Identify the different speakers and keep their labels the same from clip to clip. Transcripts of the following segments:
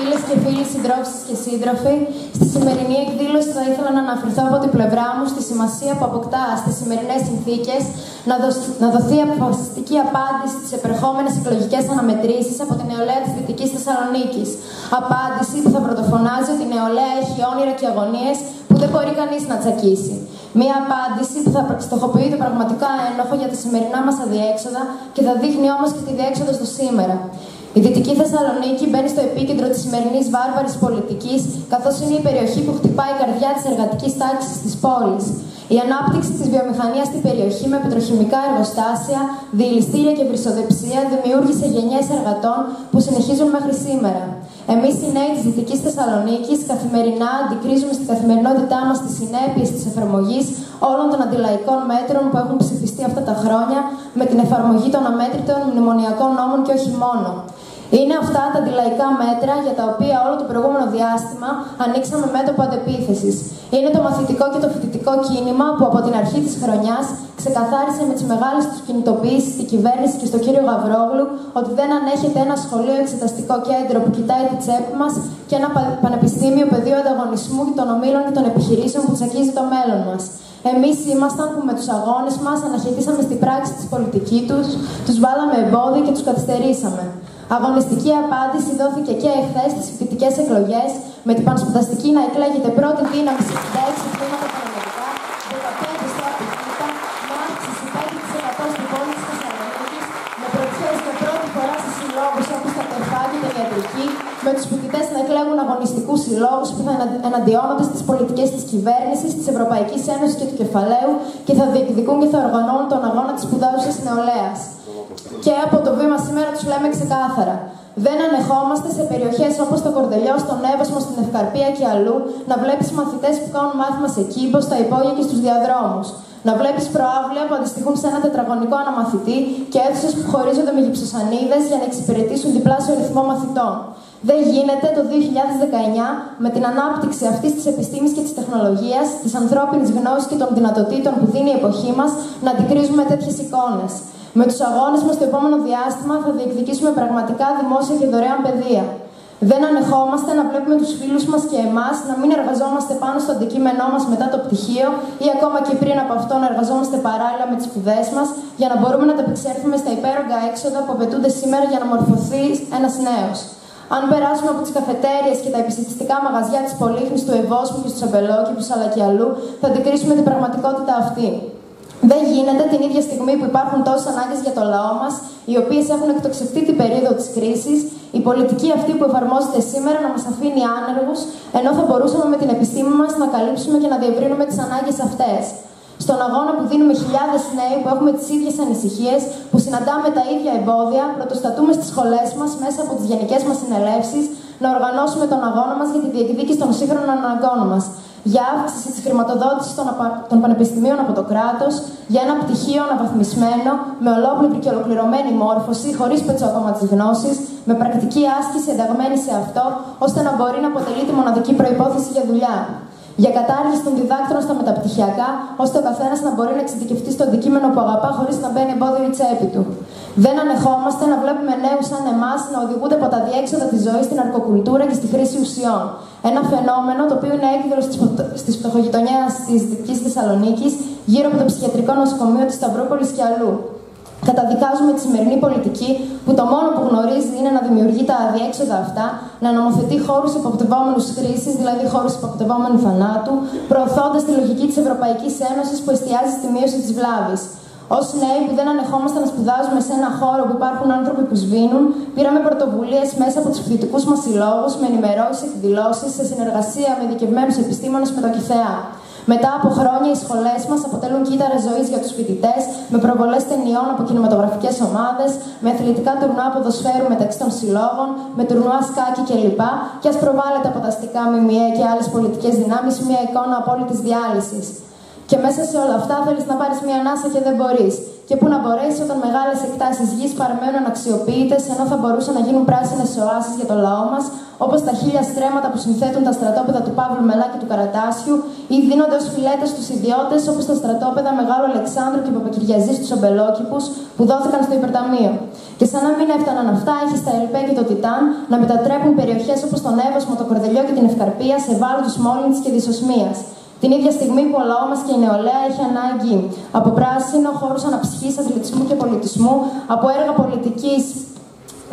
Speaker 1: φίλες και φίλοι, συντρόφοι και σύντροφοι. Στη σημερινή εκδήλωση θα ήθελα να αναφερθώ από την πλευρά μου στη σημασία που αποκτά στις σημερινές συνθήκες να, να δοθεί αποφασιστική απάντηση στι επερχόμενες εκλογικές αναμετρήσεις από την νεολαία της Δυτικής Θεσσαλονίκης. Απάντηση που θα πρωτοφωνάζει ότι η νεολαία έχει όνειρα και αγωνίες που δεν μπορεί κανείς να τσακίσει. Μία απάντηση που θα στοχοποιεί το πραγματικά ένοχο για τα σημερινά μας αδιέξοδα και θα δείχνει όμως και τη διέξοδο στο σήμερα. Η Δυτική Θεσσαλονίκη μπαίνει στο επίκεντρο της σημερινής βάρβαρης πολιτικής, καθώς είναι η περιοχή που χτυπάει η καρδιά της εργατικής τάξης της πόλης. Η ανάπτυξη της βιομηχανίας στην περιοχή με πετροχημικά εργοστάσια, διελιστήρια και βρυσοδεψία δημιούργησε γενιές εργατών που συνεχίζουν μέχρι σήμερα. Εμείς, οι νέοι της Δυτικής Θεσσαλονίκης, καθημερινά αντικρίζουμε στην καθημερινότητά μας τις συνέπειες της εφαρμογής όλων των αντιλαϊκών μέτρων που έχουν ψηφιστεί αυτά τα χρόνια με την εφαρμογή των αμέτρητων μνημονιακών νόμων και όχι μόνο. Είναι αυτά τα αντιλαϊκά μέτρα για τα οποία όλο το προηγούμενο διάστημα ανοίξαμε μέτωπο αντεπίθεσης. Είναι το μαθητικό και το φοιτητικό κίνημα που από την αρχή της χρονιάς ξεκαθάρισε με τις μεγάλες τους κινητοποιήσει στην κυβέρνηση και στον κύριο Γαβρόγλου ότι δεν ανέχεται ένα σχολείο εξεταστικό κέντρο που κοιτάει τη τσέπη μας και ένα πανεπιστήμιο πεδίο ανταγωνισμού των ομίλων και των επιχειρήσεων που τσακίζει το μέλλον μας. Εμείς ήμασταν που με τους αγώνες μας αναχαιτήσαμε στην πράξη της πολιτική τους, τους βάλαμε εμπόδια και τους καθυστερήσαμε. Αγωνιστική απάντηση δόθηκε και εχθές στις φοιτητικές εκλογές, με την πανσπουδαστική να εκλέγεται πρώτη δύναμη σε 66 τμήματα πανελλαδικά, 15 στο Απιθύτα, με αύξηση 5% στην πόλης της Θεσσαλονίκης, με πρωτιέ για πρώτη φορά σε συλλόγους όπως τα ΤΕΦΑ και την ιατρική, με τους φοιτητές να εκλέγουν αγωνιστικούς συλλόγους που θα εναντιώνονται στις πολιτικές της κυβέρνησης, της Ευρωπαϊκής Ένωσης και του κεφαλαίου και θα διεκδικούν και θα οργανώνουν τον αγώνα της σπουδάζουσα νεολαίας. Και από το βήμα σήμερα τους λέμε ξεκάθαρα. Δεν ανεχόμαστε σε περιοχές όπως το Κορδελιό, στον Εύωσμο, στην Ευκαρπία και αλλού να βλέπεις μαθητές που κάνουν μάθημα σε κύμπο, στα υπόγεια και στους διαδρόμους. Να βλέπεις προάβλια που αντιστοιχούν σε ένα τετραγωνικό αναμαθητή και αίθουσες που χωρίζονται με γυψοσανίδες για να εξυπηρετήσουν διπλάσιο ρυθμό μαθητών. Δεν γίνεται το 2019 με την ανάπτυξη αυτής της επιστήμης και της τεχνολογίας, της ανθρώπινης γνώσης και των δυνατοτήτων που δίνει η εποχή μας να αντικρίζουμε τέτοιες εικόνες. Με τους αγώνες μας το επόμενο διάστημα θα διεκδικήσουμε πραγματικά δημόσια και δωρεάν παιδεία. Δεν ανεχόμαστε να βλέπουμε τους φίλους μας και εμάς να μην εργαζόμαστε πάνω στο αντικείμενό μας μετά το πτυχίο ή ακόμα και πριν από αυτό να εργαζόμαστε παράλληλα με τις σπουδές μας για να μπορούμε να ανταπεξέλθουμε στα υπέρογκα έξοδα που απαιτούνται σήμερα για να μορφωθεί ένας νέος. Αν περάσουμε από τις καφετέρειε και τα επιστημιστικά μαγαζιά της Πολύχνης, του Ευόσμου και του Αμπελόκηπου αλλά και αλλού, θα αντικρίσουμε την πραγματικότητα αυτή. Δεν γίνεται την ίδια στιγμή που υπάρχουν τόσες ανάγκες για το λαό μας, οι οποίες έχουν εκτοξευτεί την περίοδο της κρίσης, η πολιτική αυτή που εφαρμόζεται σήμερα να μας αφήνει άνεργους, ενώ θα μπορούσαμε με την επιστήμη μας να καλύψουμε και να διευρύνουμε τις ανάγκες αυτές. Στον αγώνα που δίνουμε χιλιάδες νέοι που έχουμε τις ίδιες ανησυχίες, που συναντάμε τα ίδια εμπόδια, πρωτοστατούμε στις σχολές μας μέσα από τις γενικές μας συνελεύσεις, να οργανώσουμε τον αγώνα μας για τη διεκδίκηση των σύγχρονων αναγκών μας για αύξηση της χρηματοδότησης των, των πανεπιστημίων από το κράτος, για ένα πτυχίο αναβαθμισμένο, με ολόκληρη και ολοκληρωμένη μόρφωση, χωρίς πετσόκομα της γνώσης, με πρακτική άσκηση ενταγμένη σε αυτό, ώστε να μπορεί να αποτελεί τη μοναδική προπόθεση για δουλειά για κατάργηση των διδάκτρων στα μεταπτυχιακά, ώστε ο καθένας να μπορεί να εξειδικευτεί στο αντικείμενο που αγαπά χωρίς να μπαίνει εμπόδιο η τσέπη του. Δεν ανεχόμαστε να βλέπουμε νέους σαν εμάς να οδηγούνται από τα διέξοδα της ζωής στην αρκοκουλτούρα και στη χρήση ουσιών. Ένα φαινόμενο το οποίο είναι έκδηλος στι φτωχογειτονιάς της Δυτικής Θεσσαλονίκης, γύρω από το ψυχιατρικό νοσοκομείο της Σταυρούπολης και αλλού. Καταδικάζουμε τη σημερινή πολιτική που το μόνο που γνωρίζει είναι να δημιουργεί τα αδιέξοδα αυτά, να νομοθετεί χώρους υποπτευόμενους χρήσης, δηλαδή χώρους υποπτευόμενου θανάτου, προωθώντας τη λογική της Ευρωπαϊκής Ένωσης που εστιάζει στη μείωση της βλάβης. Ω νέοι που δεν ανεχόμαστε να σπουδάζουμε σε ένα χώρο που υπάρχουν άνθρωποι που σβήνουν, πήραμε πρωτοβουλίες μέσα από τους φοιτητικούς μας συλλόγους, με ενημερώσεις, εκδηλώσεις, σε συνεργασία με ειδικευμένους επιστήμονες με το ΚΙΘΕΑ. Μετά από χρόνια, οι σχολές μας αποτελούν κύτταρα ζωής για τους φοιτητές, με προβολές ταινιών από κινηματογραφικές ομάδες, με αθλητικά τουρνουά ποδοσφαίρου μεταξύ των συλλόγων, με τουρνουά σκάκι κλπ. Και ας προβάλλεται από τα αστικά ΜΜΕ και άλλες πολιτικές δυνάμεις μια εικόνα απόλυτης διάλυσης. Και μέσα σε όλα αυτά θέλεις να πάρεις μια ανάσα και δεν μπορείς. και που να μπορέσει όταν μεγάλες εκτάσεις γης παραμένουν αξιοποιητές ενώ θα μπορούσαν να γίνουν πράσινες οάσεις για το λαό μας, όπως τα χίλια στρέμματα που συνθέτουν τα στρατόπεδα του Παύλου Μελάκη του Καρατάσιου ή δίνονται ως φιλέτες στου ιδιώτες όπως τα στρατόπεδα Μεγάλου Αλεξάνδρου και Παπακυριαζής στου Ομπελόκηπους που δόθηκαν στο υπερταμείο. Και σαν να μην έφταναν αυτά, έχει στα ΕΛΠΕ και το Τιτάν να μετατρέπουν περιοχές όπως τον Εύωσμο, το Κορδελιό και την Ευκαρπία σε βάλτου μόλυνση και δυσοσμία. Την ίδια στιγμή που ο λαός μας και η νεολαία έχει ανάγκη από πράσινο, χώρους αναψυχής, αθλητισμού και πολιτισμού, από έργα πολιτικής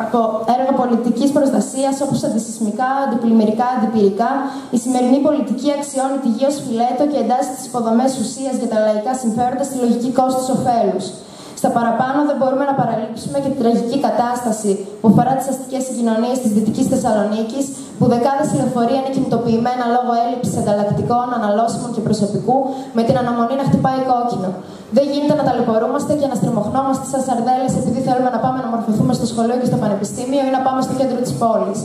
Speaker 1: από έργα πολιτικής προστασίας όπως αντισυσμικά, αντιπλημμυρικά, αντιπυρικά, η σημερινή πολιτική αξιώνει τη γη ως φιλέτο και εντάσσει τις υποδομές ουσίας για τα λαϊκά συμφέροντα στη λογική κόστου-οφέλου. Στα παραπάνω δεν μπορούμε να παραλείψουμε και την τραγική κατάσταση που αφορά τις αστικές συγκοινωνίες της Δυτικής Θεσσαλονίκης, που δεκάδες λεωφορεία είναι κινητοποιημένα λόγω έλλειψης ανταλλακτικών, αναλώσιμων και προσωπικού, με την αναμονή να χτυπάει κόκκινο. Δεν γίνεται να ταλαιπωρούμαστε και να στριμωχνόμαστε σαν σαρδέλες επειδή θέλουμε να πάμε να μορφωθούμε στο σχολείο και στο πανεπιστήμιο ή να πάμε στο κέντρο της πόλης.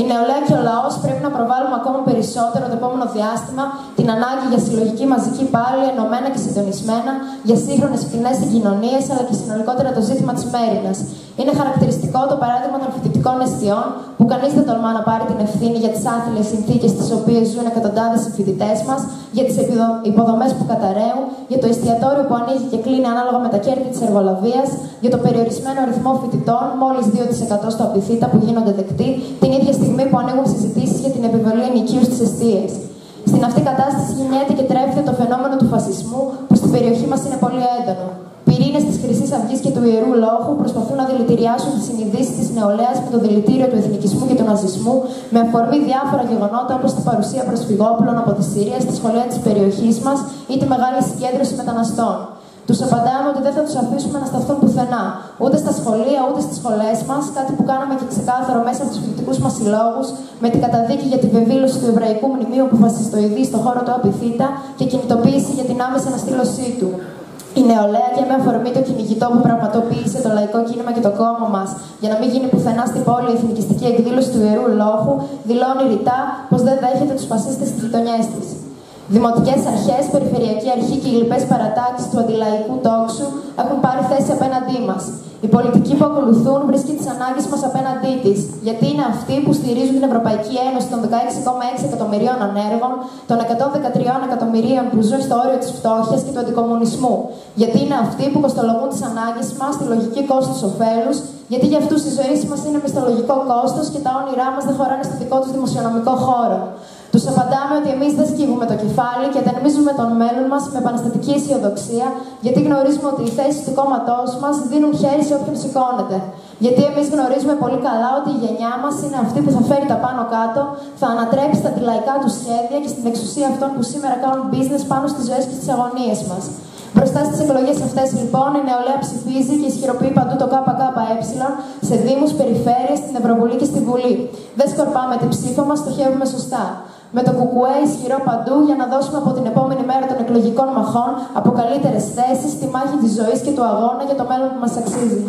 Speaker 1: Η νεολαία και ο λαός πρέπει να προβάλλουμε ακόμα περισσότερο το επόμενο διάστημα την ανάγκη για συλλογική μαζική πάλι, ενωμένα και συντονισμένα, για σύγχρονες κοινέ συγκοινωνίες, αλλά και συνολικότερα το ζήτημα της μέρημνας. Είναι χαρακτηριστικό το παράδειγμα των φοιτητικών αιστειών, που κανείς δεν τολμά να πάρει την ευθύνη για τις άθλιες συνθήκες στις οποίες ζουν εκατοντάδες συμφοιτητές μας, για τις υποδομές που καταραίουν, για το εστιατόριο που ανοίγει και κλείνει ανάλογα με τα κέρδη της εργολαβίας, για το περιορισμένο αριθμό φοιτητών, μόλις 2% στο απειθήτα που γίνονται δεκτοί, την ίδια στιγμή που ανοίγουν συζητήσεις για την επιβολή ενοικίου στις αιστείες. Στην αυτή κατάσταση γεννιέται και τρέφεται το φαινόμενο του φασισμού, που στην περιοχή μας είναι πολύ έντονο. Πυρήνες της Χρυσής Αυγής και του Ιερού Λόγου προσπαθούν να δηλητηριάσουν τις συνειδήσεις της νεολαίας με το δηλητήριο του εθνικισμού και του ναζισμού, με αφορμή διάφορα γεγονότα όπως την παρουσία προσφυγόπουλων από τη Συρία στη σχολεία της περιοχής μας ή τη μεγάλη συγκέντρωση μεταναστών. Τους απαντάμε ότι δεν θα τους αφήσουμε να σταθούν πουθενά, ούτε στα σχολεία ούτε στις σχολές μας, κάτι που κάναμε και ξεκάθαρο μέσα από τους φοιτητικούς μας συλλόγους, με την καταδίκη για τη βεβήλωση του Εβραϊκού Μνημείου που φασιστοειδή στο χώρο του Απιθύτα και κινητοποίηση για την άμεση αναστήλωσή του. Η νεολαία και με αφορμή το κυνηγητό που πραγματοποίησε το λαϊκό κίνημα και το κόμμα μας για να μην γίνει πουθενά στην πόλη η εθνικιστική εκδήλωση του ιερού λόγου, δηλώνει ρητά πως δεν δέχεται τους φασίστες στι γειτονιές της. Δημοτικές αρχές, περιφερειακή αρχή και οι λοιπές παρατάξεις του αντιλαϊκού τόξου έχουν πάρει θέση απέναντί μας. Οι πολιτικοί που ακολουθούν βρίσκει τις ανάγκες μας απέναντί της, γιατί είναι αυτοί που στηρίζουν την Ευρωπαϊκή Ένωση των 16,6 εκατομμυρίων ανέργων, των 113 εκατομμυρίων που ζουν στο όριο της φτώχειας και του αντικομουνισμού. Γιατί είναι αυτοί που κοστολογούν τις ανάγκες μας στη λογική κόστου-οφέλου, γιατί για αυτούς η ζωή μας είναι μισθολογικό κόστος και τα όνειρά μας δεν χωράνε στο δικό τους δημοσιονομικό χώρο. Τους απαντάμε ότι εμείς δεν σκύβουμε το κεφάλι και αντενεμίζουμε τον μέλλον μας με επαναστατική αισιοδοξία, γιατί γνωρίζουμε ότι οι θέσεις του κόμματός μας δίνουν χέρι σε όποιον σηκώνεται. Γιατί εμείς γνωρίζουμε πολύ καλά ότι η γενιά μας είναι αυτή που θα φέρει τα πάνω κάτω, θα ανατρέψει τα αντιλαϊκά του σχέδια και στην εξουσία αυτών που σήμερα κάνουν business πάνω στις ζωές και στις αγωνίες μας. Μπροστά στις εκλογές αυτές, λοιπόν, η νεολαία ψηφίζει και ισχυροποιεί παντού το ΚΚΕ σε Δήμους, περιφέρειες, στην Ευρωβουλή και στη Βουλή. Δεν σκορπάμε την ψήφο μας, στοχεύουμε σωστά με το κουκουέ ισχυρό παντού για να δώσουμε από την επόμενη μέρα των εκλογικών μαχών από καλύτερες θέσεις στη μάχη της ζωής και του αγώνα για το μέλλον που μας αξίζει.